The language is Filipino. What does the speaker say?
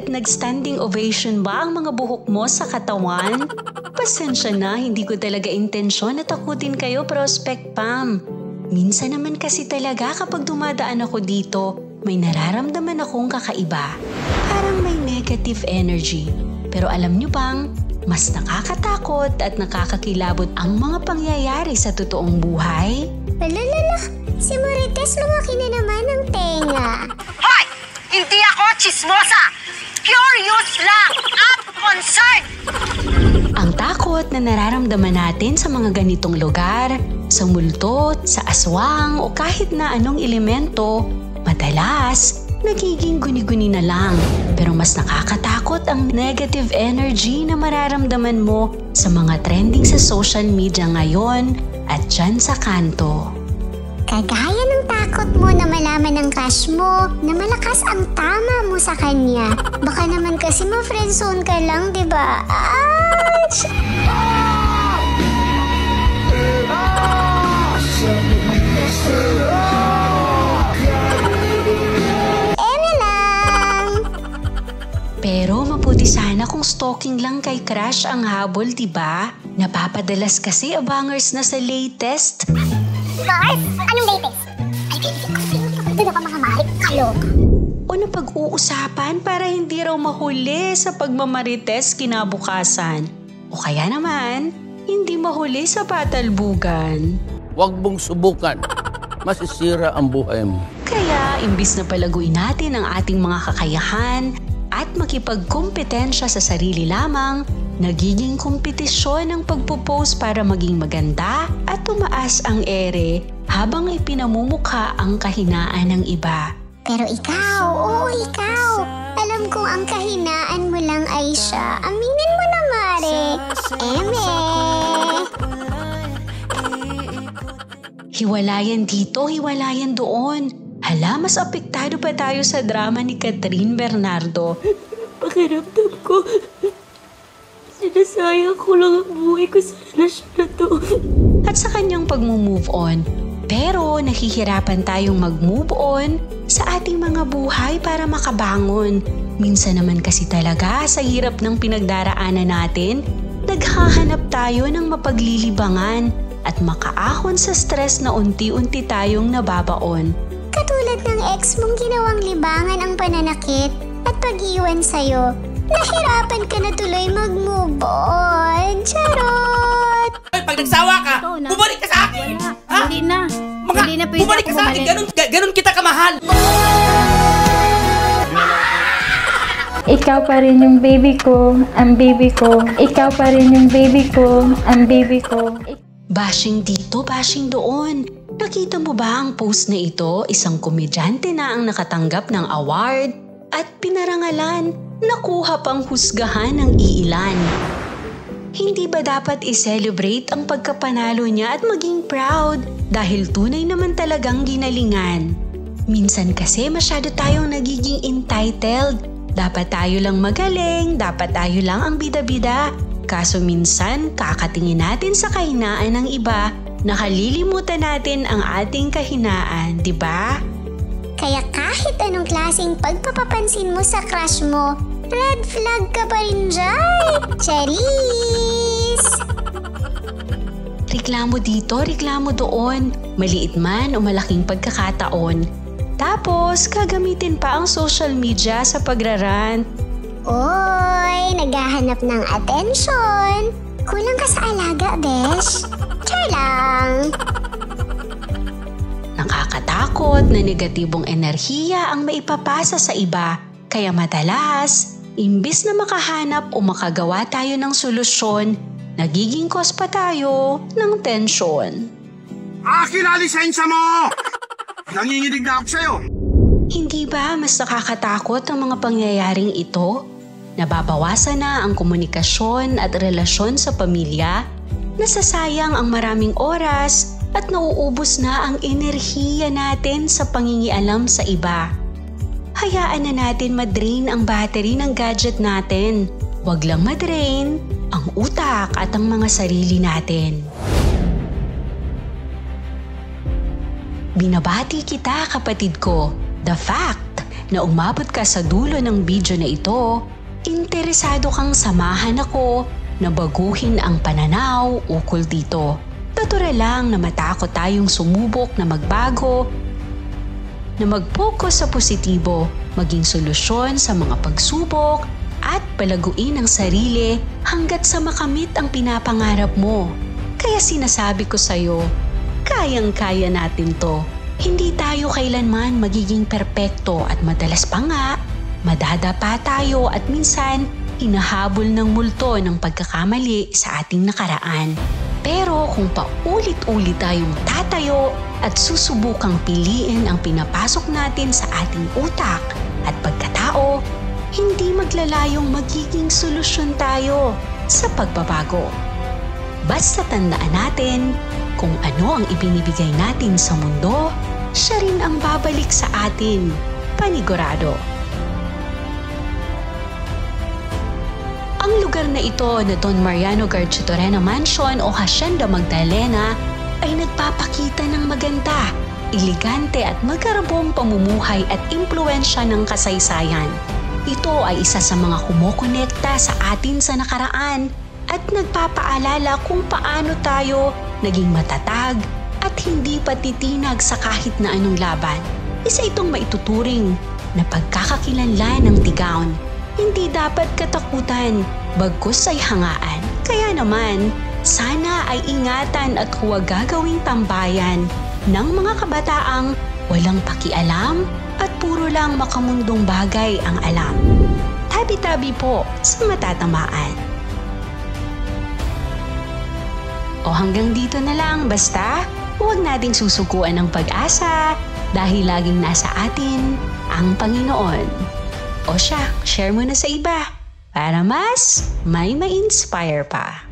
At nag-standing ovation ba ang mga buhok mo sa katawan? Pasensya na, hindi ko talaga intensyon na takutin kayo, Prospect Pam. Minsan naman kasi talaga kapag dumadaan ako dito, may nararamdaman akong kakaiba. Parang may negative energy. Pero alam nyo bang, mas nakakatakot at nakakakilabot ang mga pangyayari sa totoong buhay? Alalala, si Marites lumaki na naman ang tenga. Hoy! Hindi ako chismosa! Curious lang at concerned! Ang takot na nararamdaman natin sa mga ganitong lugar, sa multo, sa aswang o kahit na anong elemento, madalas nagiging guni-guni na lang. Pero mas nakakatakot ang negative energy na mararamdaman mo sa mga trending sa social media ngayon at dyan sa kanto. Kagaya ng takot mo na malaman ng crush mo na malakas ang tama mo sa kanya. Baka naman kasi ma-friendzone ka lang, di ba? Ouch! Pero mabuti sana kung stalking lang kay crush ang habol, di ba? Napapadalas kasi abangers na sa latest. Mars, anong latest? Ay, kaibigan ko doon ako mga marik kalok. O napag-uusapan para hindi raw mahuli sa pagmamarites kinabukasan. O kaya naman, hindi mahuli sa patalbugan. Huwag mong subukan. Masisira ang buhay mo. Kaya imbis na palaguin natin ang ating mga kakayahan at makipagkompetensya sa sarili lamang, nagiging kompetisyon ang pagpo-post para maging maganda at tumaas ang ere habang ipinamumukha ang kahinaan ng iba. Pero ikaw, oo ikaw. Alam kong ang kahinaan mo lang ay siya. Aminin mo na, Mare. Eme. Hiwalayan dito, hiwalayan doon. Hala, mas apektado pa tayo sa drama ni Catherine Bernardo. Pakiramdam ko, sinasayang ko lang ang buhay ko sa relasyon na to. At sa kanyang pag-move on. Pero nahihirapan tayong mag-move on sa ating mga buhay para makabangon. Minsan naman kasi talaga sa hirap ng pinagdaraanan natin, naghahanap tayo ng mapaglilibangan at makaahon sa stress na unti-unti tayong nababaon. Katulad ng ex mong ginawang libangan ang pananakit at pag-iwan sa'yo, nahirapan ka na tuloy mag-move on. Charot! Ay, pag nagsawa ka, bumalik ka sa akin! Wala. Ha? Hindi na. Mga, Hindi na pwede bumalik ka sa akin! Ganun, ga- ganun kita kamahal! Ikaw pa rin yung baby ko, ang baby ko. Ikaw pa rin yung baby ko, ang baby ko. Bashing dito, bashing doon. Nakita mo ba ang post na ito? Isang komedyante na ang nakatanggap ng award at pinarangalan, nakuha pang husgahan ng iilan. Hindi ba dapat i-celebrate ang pagkapanalo niya at maging proud dahil tunay naman talagang ginalingan? Minsan kasi masyado tayong nagiging entitled. Dapat tayo lang magaling, dapat tayo lang ang bida-bida. Kaso minsan, kakatingin natin sa kahinaan ng iba, nakalilimutan natin ang ating kahinaan, di ba? Kaya kahit anong klaseng pagpapapansin mo sa crush mo, red flag ka pa rin dyan. Charis! Reklamo dito, reklamo doon. Maliit man o malaking pagkakataon. Tapos, gagamitin pa ang social media sa pagrarant. Oy, naghahanap ng atensyon. Kulang ka sa alaga, besh. Char lang. Nakakatakot na negatibong enerhiya ang maipapasa sa iba. Kaya madalas, imbis na makahanap o makagawa tayo ng solusyon, nagiging cause pa tayo ng tensyon. Akin na lisensya mo! Nanginginig na ako sa'yo! Hindi ba mas nakakatakot ang mga pangyayaring ito? Nababawasan na ang komunikasyon at relasyon sa pamilya, nasasayang ang maraming oras at nauubos na ang enerhiya natin sa pangingialam sa iba. Hayaan na natin madrain ang battery ng gadget natin. Huwag lang madrain ang utak at ang mga sarili natin. Binabati kita kapatid ko. The fact na umabot ka sa dulo ng video na ito, interesado kang samahan ako na baguhin ang pananaw ukol dito. Natural lang na matakot tayong sumubok na magbago, na mag-focus sa positibo, maging solusyon sa mga pagsubok, at palaguin ang sarili hanggat sa makamit ang pinapangarap mo. Kaya sinasabi ko sa'yo, kayang-kaya natin to. Hindi tayo kailanman magiging perpekto at madalas pa nga, madadapa tayo at minsan inahabol ng multo ng pagkakamali sa ating nakaraan. Pero kung paulit-ulit tayong tatayo at susubukang piliin ang pinapasok natin sa ating utak at pagkatao, hindi maglalayong magiging solusyon tayo sa pagbabago. Basta tandaan natin kung ano ang ibinibigay natin sa mundo, siya rin ang babalik sa atin, panigurado. Ang lugar na ito na Don Mariano Garchitorena Mansion o Hacienda Magdalena ay nagpapakita ng maganda, elegante at magarbong pamumuhay at impluensya ng kasaysayan. Ito ay isa sa mga kumokonekta sa atin sa nakaraan at nagpapaalala kung paano tayo naging matatag at hindi patitinag sa kahit na anong laban. Isa itong maituturing na pagkakakilanlan ng tigaon hindi dapat katakutan, bagkus ay hangaan. Kaya naman, sana ay ingatan at huwag gagawing tambayan ng mga kabataang walang pakialam at puro lang makamundong bagay ang alam. Tabi-tabi po sa matatamaan. O hanggang dito na lang basta huwag nating susukuan ng pag-asa dahil laging nasa atin ang Panginoon. O siya, share mo na sa iba para mas may ma-inspire pa.